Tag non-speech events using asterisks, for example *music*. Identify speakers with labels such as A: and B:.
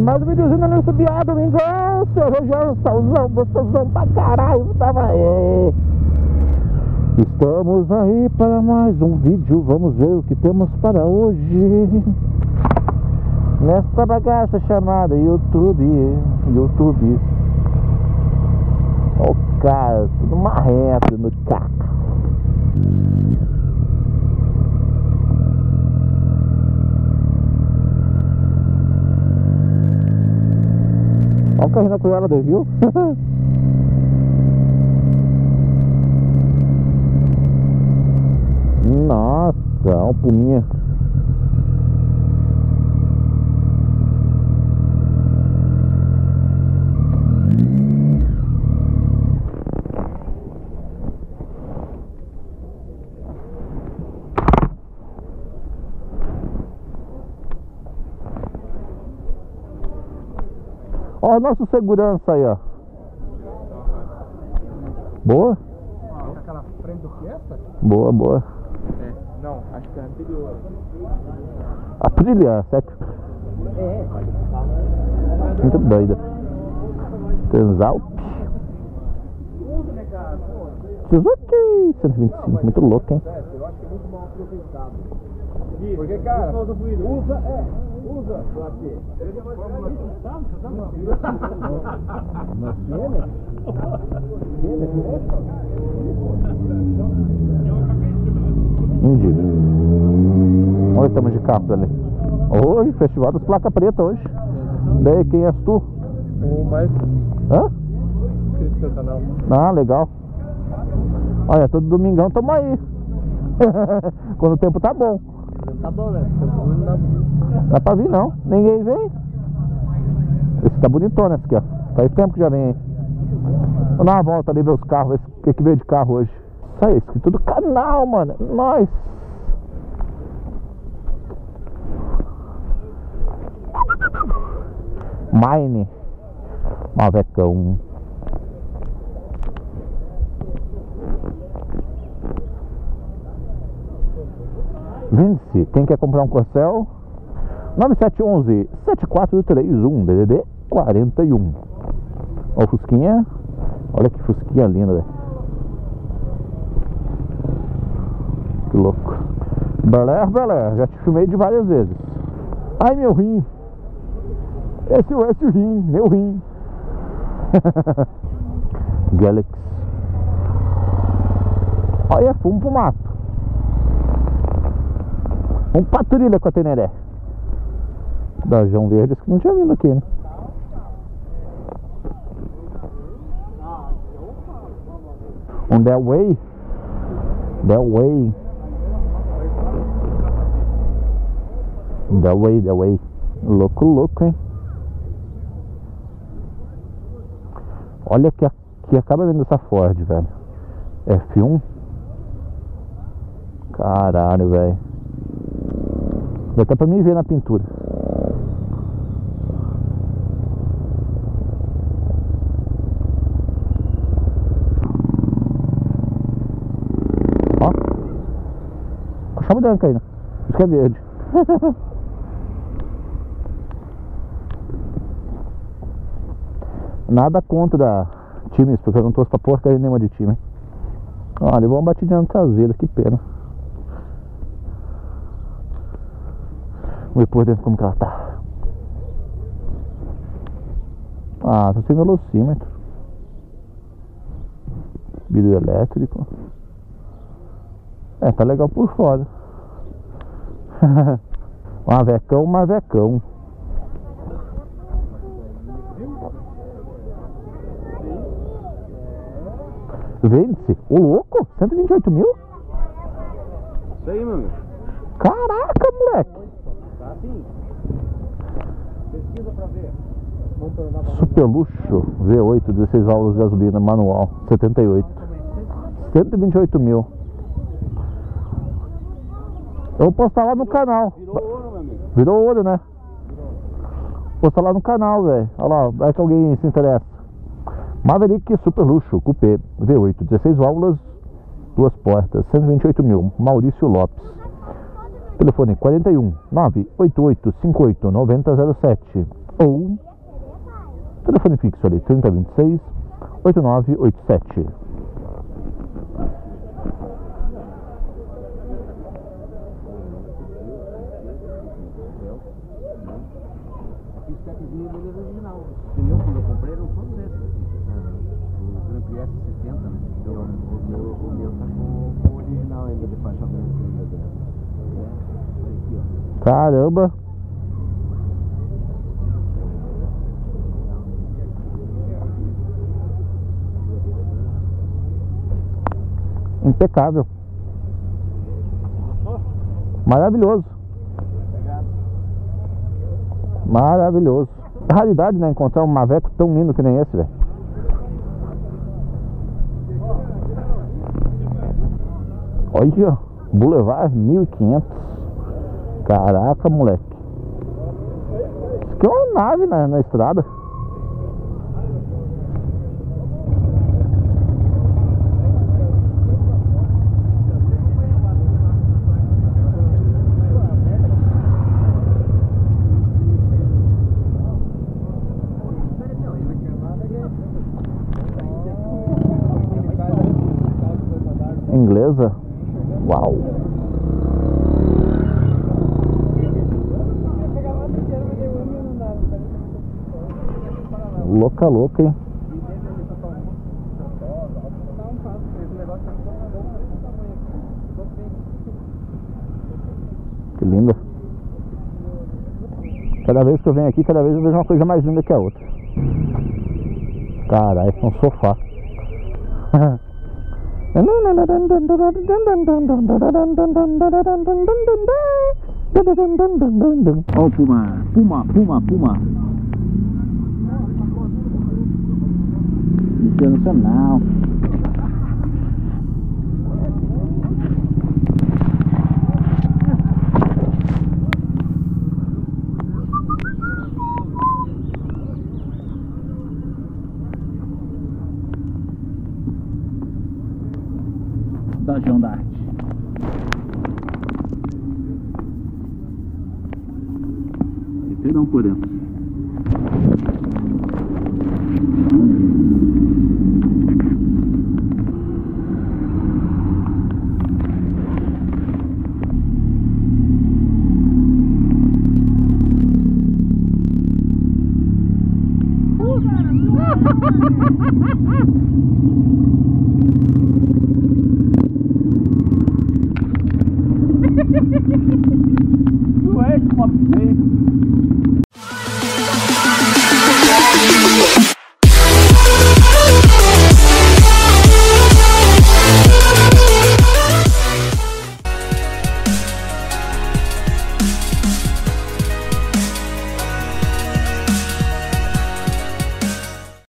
A: mais um videozinho na nossa piada, domingão, seu Rogério, salzão, gostosão pra caralho, tava aí. Estamos aí para mais um vídeo, vamos ver o que temos para hoje. Nesta bagaça chamada YouTube, YouTube. Ó o cara, tudo marrento no carro. O carrinho do viu? *laughs* Nossa, olha puminha. Ó, o nosso segurança aí, ó. Boa?
B: Aquela frente do Fiesta?
A: Boa, boa.
B: É. Não, acho que é anterior.
A: Aprilia, certo?
B: É.
A: Muito doida. Transalp. Suzuki 125, muito louco, hein?
B: Eu acho que é muito mal aproveitado. Porque, cara, usa, é, usa. Pra quê?
A: Entendi. Olha o tamanho de carro ali. Hoje, festival das placas pretas hoje. Daí, quem és tu?
B: O mais
A: Hã?
B: inscrito do canal.
A: Ah, legal. Olha, todo domingão tamo aí. *laughs* Quando o tempo tá bom.
B: Tá bom, né? Não dá
A: Dá pra vir não, ninguém vem. Esse tá bonitona esse aqui, ó. Faz tempo que já vem aí. Vou dar uma volta ali ver os carros, o que, que veio de carro hoje. Isso aí, isso aqui tudo canal, mano. Nós. Mine. Mavecão. Vence, quem quer comprar um Corcel? 9711 7431 DDD 41. Ó o Fusquinha. Olha que Fusquinha linda. Que louco. Belé, belé. Já te filmei de várias vezes. Ai, meu rim. Esse, esse rim, meu rim. *laughs* Galaxy. Olha, fumo pro mato. Um patrulha com a Teneré. Da João Verde, que não tinha vindo aqui, né? Um That Way. That Way. Louco, louco, hein? Olha que, que acaba vendo essa Ford, velho. F1. Caralho, velho. Dá até pra mim ver na pintura. Ó. A chave branca aí, né? Isso que é verde. *laughs* Nada contra times, porque eu não torço pra porcaria nenhuma de time. Olha, levou uma batidinha na traseira, que pena. Vamos ver por dentro como que ela tá. Ah, tá sem velocímetro. Vidro elétrico. É, tá legal por fora. *laughs* Mavecão, mavecão. Vende-se. O louco? 128 mil?
B: Isso aí, meu amigo.
A: Caraca, moleque.
B: Assim. Pesquisa ver.
A: Super luxo V8, 16 válvulas de gasolina manual, 78. 128 mil. Eu vou postar lá no canal.
B: Virou ouro, meu amigo.
A: Virou ouro, né? Vou postar lá no canal, velho. Olha lá, vai que alguém se interessa. Maverick Super Luxo, Coupé, V8, 16 válvulas, duas portas, 128 mil. Maurício Lopes. Telefone 41 988 58 9007. ou telefone fixo ali 3026 8987.
B: Esse stepzinho dele é original. Os pneus que eu comprei eram todos esses aqui. O Grand Prix S70, né? Então, o meu, o meu tá com, com o original ainda de faixa branca ainda dentro. É, olha aqui, ó.
A: Caramba! Impecável. Maravilhoso. Maravilhoso. Raridade, né? Encontrar um Maveco tão lindo que nem esse, velho. Olha, Boulevard 1500. Caraca, moleque. Isso aqui é uma nave na, na estrada. Inglesa. Uau. Louca, louca, hein? Que linda. Cada vez que eu venho aqui, cada vez eu vejo uma coisa mais linda que a outra. Caralho, é um sofá. *laughs*
B: Ó o Puma, Puma, Puma, Puma. Internacional. Da João da Arte. Perdão por dentro. Look at him!